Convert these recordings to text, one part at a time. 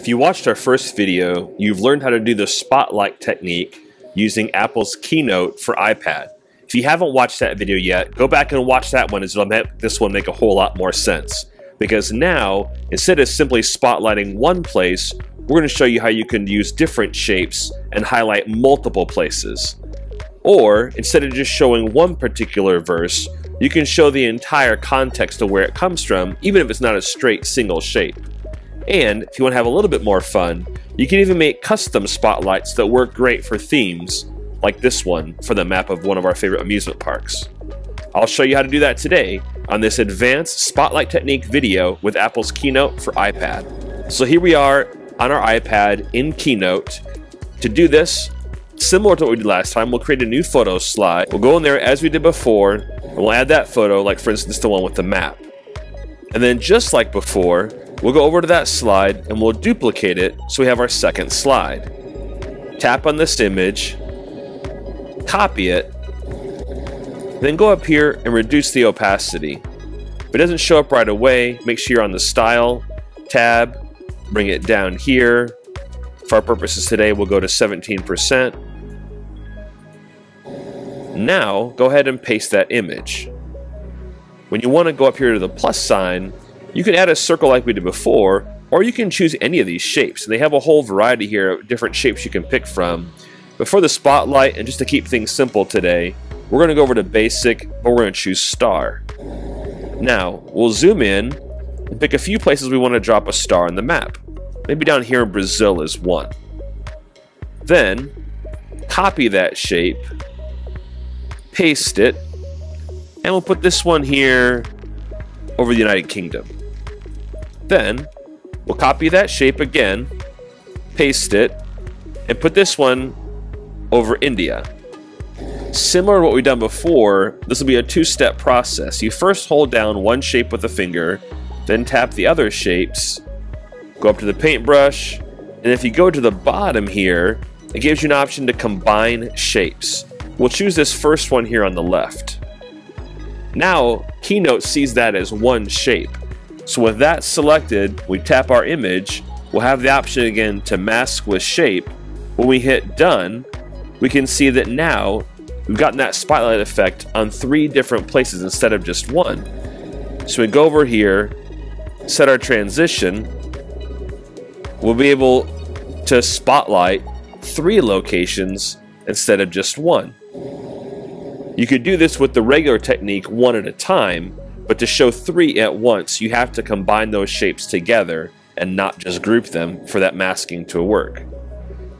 If you watched our first video, you've learned how to do the spotlight technique using Apple's Keynote for iPad. If you haven't watched that video yet, go back and watch that one as it'll make this one make a whole lot more sense. Because now, instead of simply spotlighting one place, we're going to show you how you can use different shapes and highlight multiple places. Or, instead of just showing one particular verse, you can show the entire context of where it comes from, even if it's not a straight single shape. And if you want to have a little bit more fun, you can even make custom spotlights that work great for themes, like this one for the map of one of our favorite amusement parks. I'll show you how to do that today on this advanced spotlight technique video with Apple's Keynote for iPad. So here we are on our iPad in Keynote. To do this, similar to what we did last time, we'll create a new photo slide. We'll go in there as we did before, and we'll add that photo, like for instance the one with the map. And then just like before, we'll go over to that slide and we'll duplicate it so we have our second slide. Tap on this image, copy it, then go up here and reduce the opacity. If it doesn't show up right away, make sure you're on the Style tab, bring it down here. For our purposes today, we'll go to 17%. Now, go ahead and paste that image. When you want to go up here to the plus sign, you can add a circle like we did before, or you can choose any of these shapes. And they have a whole variety here of different shapes you can pick from. But for the spotlight, and just to keep things simple today, we're going to go over to basic, but we're going to choose star. Now, we'll zoom in and pick a few places we want to drop a star on the map. Maybe down here in Brazil is one. Then, copy that shape, paste it, and we'll put this one here over the United Kingdom. Then, we'll copy that shape again, paste it, and put this one over India. Similar to what we've done before, this will be a two-step process. You first hold down one shape with a finger, then tap the other shapes, go up to the paintbrush, and if you go to the bottom here, it gives you an option to combine shapes. We'll choose this first one here on the left. Now, Keynote sees that as one shape. So with that selected, we tap our image, we'll have the option again to mask with shape. When we hit done, we can see that now we've gotten that spotlight effect on three different places instead of just one. So we go over here, set our transition, we'll be able to spotlight three locations instead of just one. You could do this with the regular technique one at a time, but to show three at once, you have to combine those shapes together and not just group them for that masking to work.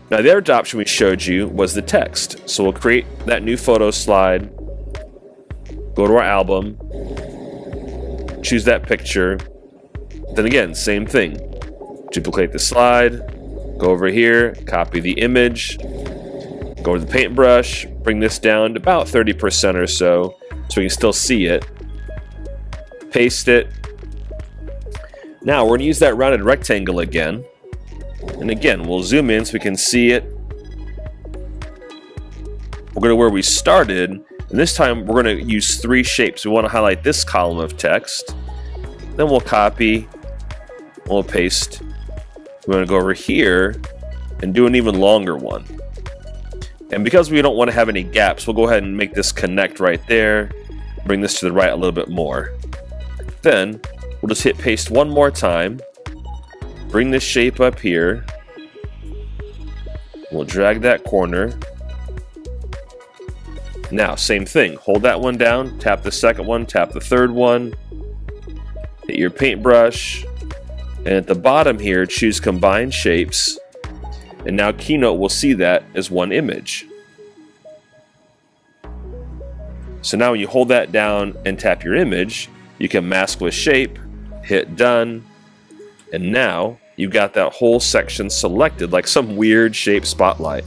Now the other option we showed you was the text. So we'll create that new photo slide, go to our album, choose that picture, then again, same thing. Duplicate the slide, go over here, copy the image, go to the paintbrush, bring this down to about 30% or so, so we can still see it. Paste it. Now we're going to use that rounded rectangle again. And again, we'll zoom in so we can see it. We'll go to where we started, and this time we're going to use three shapes. We want to highlight this column of text. Then we'll copy, we'll paste. We're going to go over here and do an even longer one. And because we don't want to have any gaps, we'll go ahead and make this connect right there. Bring this to the right a little bit more. Then, we'll just hit paste one more time. Bring this shape up here. We'll drag that corner. Now, same thing. Hold that one down, tap the second one, tap the third one. Hit your paintbrush. And at the bottom here, choose Combine Shapes. And now Keynote will see that as one image. So now when you hold that down and tap your image, you can mask with shape, hit done, and now you've got that whole section selected like some weird shape spotlight.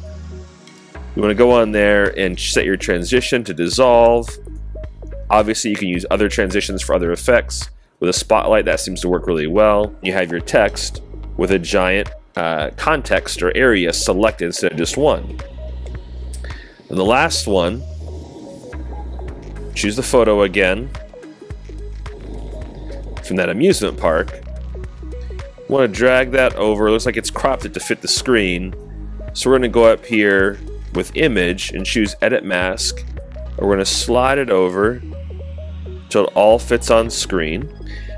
You want to go on there and set your transition to dissolve. Obviously, you can use other transitions for other effects. With a spotlight, that seems to work really well. You have your text with a giant uh, context or area selected instead of just one. And the last one, choose the photo again from that amusement park. want to drag that over. Looks like it's cropped it to fit the screen. So we're going to go up here with image and choose edit mask. We're going to slide it over until it all fits on screen.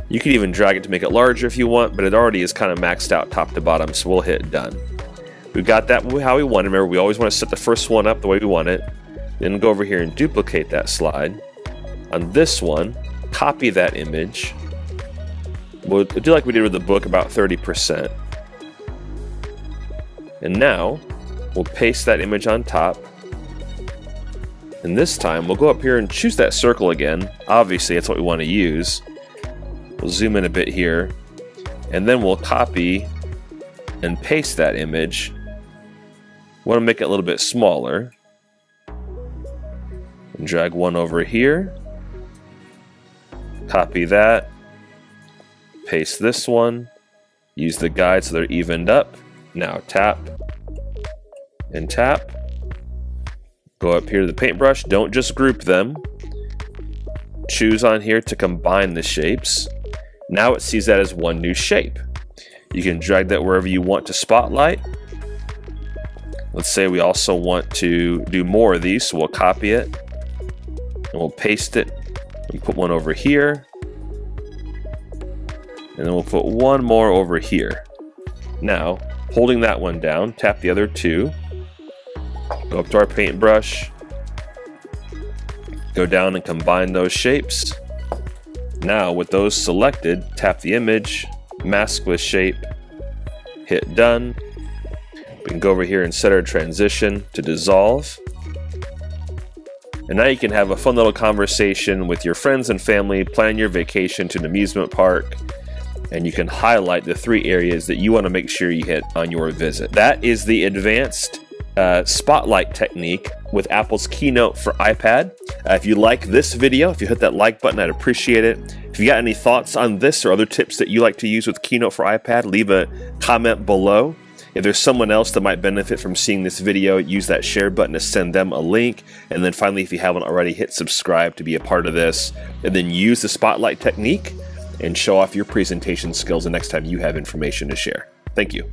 You can even drag it to make it larger if you want, but it already is kind of maxed out top to bottom, so we'll hit done. We've got that how we want it. Remember, we always want to set the first one up the way we want it. Then go over here and duplicate that slide. On this one, copy that image. We'll do like we did with the book, about 30%. And now, we'll paste that image on top. And this time, we'll go up here and choose that circle again. Obviously, that's what we want to use. We'll zoom in a bit here. And then we'll copy and paste that image. Want to make it a little bit smaller. And drag one over here. Copy that. Paste this one. Use the guide so they're evened up. Now tap and tap. Go up here to the paintbrush. Don't just group them. Choose on here to combine the shapes. Now it sees that as one new shape. You can drag that wherever you want to spotlight. Let's say we also want to do more of these, so we'll copy it and we'll paste it and put one over here. And then we'll put one more over here. Now, holding that one down, tap the other two. Go up to our paintbrush. Go down and combine those shapes. Now, with those selected, tap the image, mask with shape, hit done. We can go over here and set our transition to dissolve. And now you can have a fun little conversation with your friends and family, plan your vacation to an amusement park, and you can highlight the three areas that you want to make sure you hit on your visit. That is the advanced uh, spotlight technique with Apple's Keynote for iPad. Uh, if you like this video, if you hit that like button, I'd appreciate it. If you got any thoughts on this or other tips that you like to use with Keynote for iPad, leave a comment below. If there's someone else that might benefit from seeing this video, use that share button to send them a link. And then finally, if you haven't already, hit subscribe to be a part of this. And then use the spotlight technique and show off your presentation skills the next time you have information to share. Thank you.